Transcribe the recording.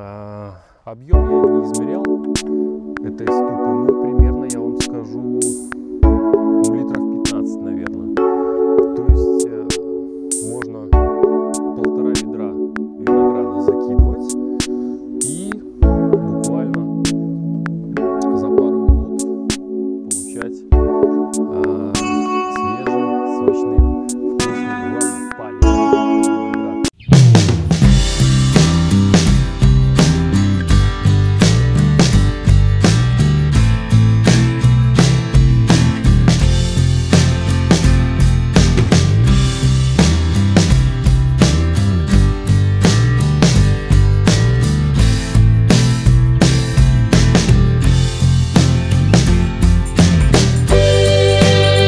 А, объем я не измерял. Это из тупы, ну, примерно, я вам скажу, ну, литров 15, наверное.